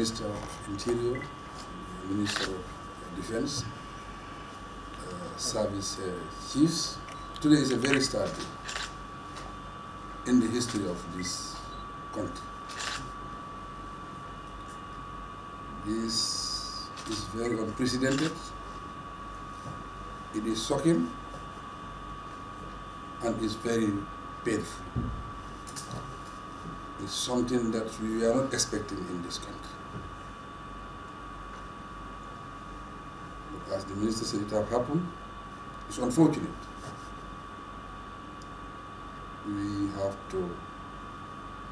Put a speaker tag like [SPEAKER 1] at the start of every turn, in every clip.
[SPEAKER 1] Minister of Interior, Minister of Defense, uh, Service uh, Chiefs. Today is a very sad day in the history of this country. This is very unprecedented. It is shocking and it's very painful. It's something that we are not expecting in this country. But as the minister said, it have happened. It's unfortunate. We have to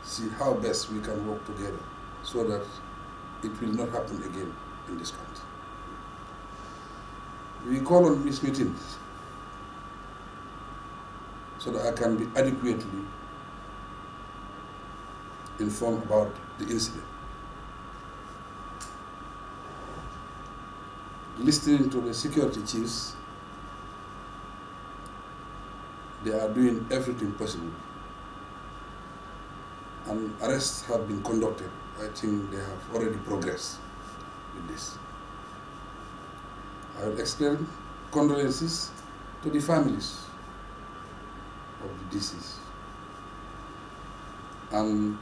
[SPEAKER 1] see how best we can work together so that it will not happen again in this country. We call on these meetings so that I can be adequately informed about the incident. Listening to the security chiefs, they are doing everything possible. And arrests have been conducted. I think they have already progressed with this. I will extend condolences to the families of the deceased and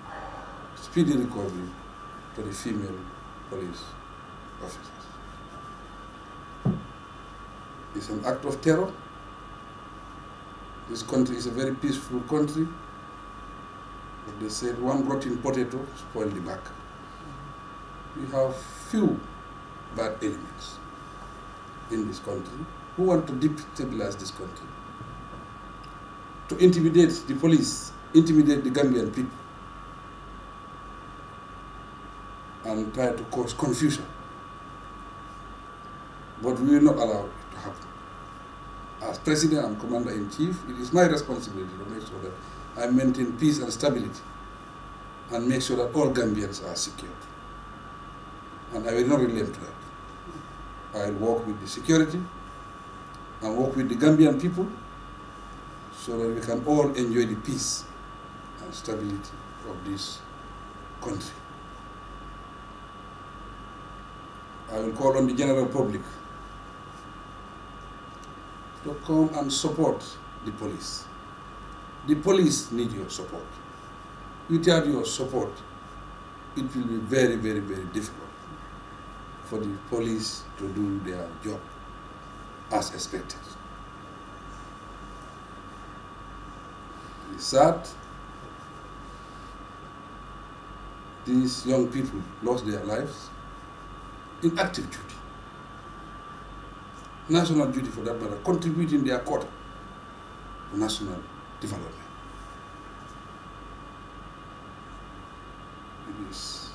[SPEAKER 1] speedy recovery to the female police officers. It's an act of terror. This country is a very peaceful country. But they said one rotten potato spoiled the back. We have few bad elements in this country who want to destabilize this country, to intimidate the police, intimidate the Gambian people, and try to cause confusion. But we will not allow it to happen. As President and Commander-in-Chief, it is my responsibility to make sure that I maintain peace and stability and make sure that all Gambians are secure. And I will not relent to that. I will work with the security and work with the Gambian people so that we can all enjoy the peace and stability of this country. I will call on the general public to come and support the police. The police need your support. Without your support, it will be very, very, very difficult for the police to do their job as expected. It's sad. These young people lost their lives in active duty. National duty for that matter, contributing their quota to national development. It is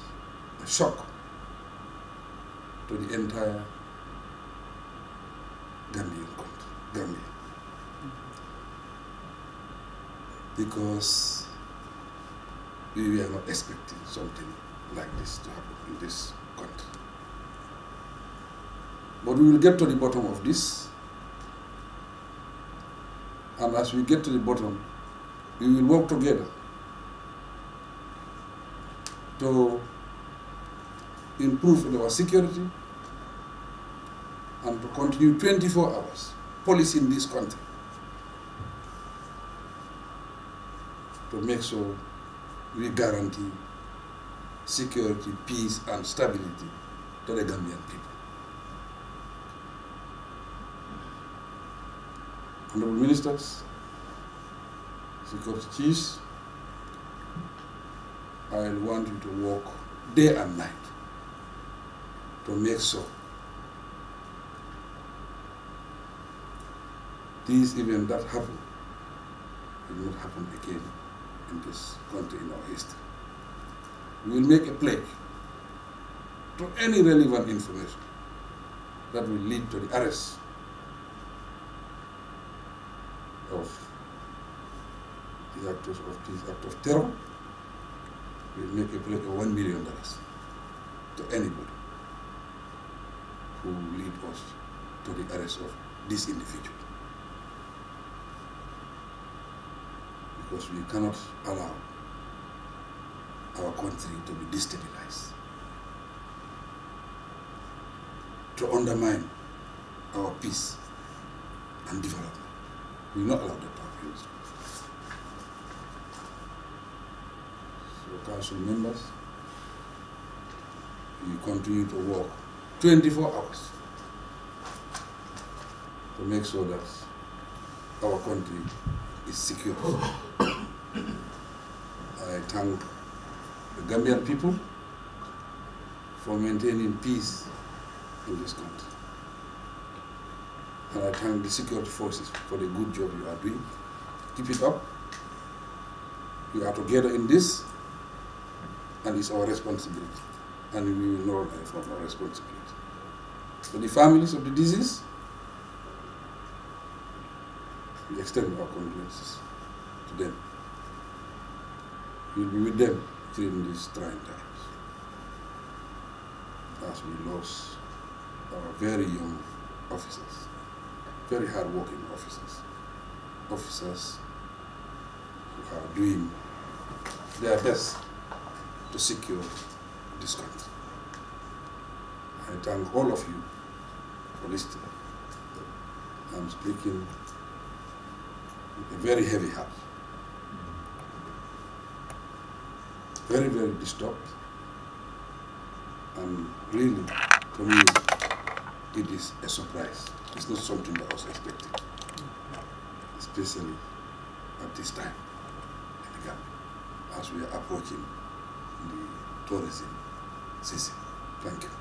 [SPEAKER 1] a shock to the entire Gambian country, Gambia. Because we were not expecting something like this to happen in this country. But we will get to the bottom of this. And as we get to the bottom, we will work together to improve our security and to continue 24 hours policing this country to make sure we guarantee security, peace, and stability to the Gambian people. Honorable Ministers, Security Chiefs, I want you to work day and night to make sure this event that happened will not happen again in this country in our history. We will make a pledge to any relevant information that will lead to the arrest of the actors of this act of terror. We will make a pledge of one million dollars to anybody who lead us to the arrest of this individual. Because we cannot allow our country to be destabilized. to undermine our peace and development. We will not allow that to happen. So, council members, we continue to work 24 hours to make sure that our country is secure. I thank the Gambian people for maintaining peace in this country. And I thank the security forces for the good job you are doing. Keep it up. We are together in this, and it's our responsibility. And we will know from our responsibility. For the families of the deceased, we extend our condolences to them. We'll be with them during these trying times. As we lost our very young officers, very hard-working officers, officers who are doing their best to secure this country. I thank all of you for listening. I'm speaking with a very heavy heart. Very, very disturbed. And really, me, it is a surprise. It's not something that was expecting, especially at this time in the Gambia, as we are approaching the tourism season. Thank you.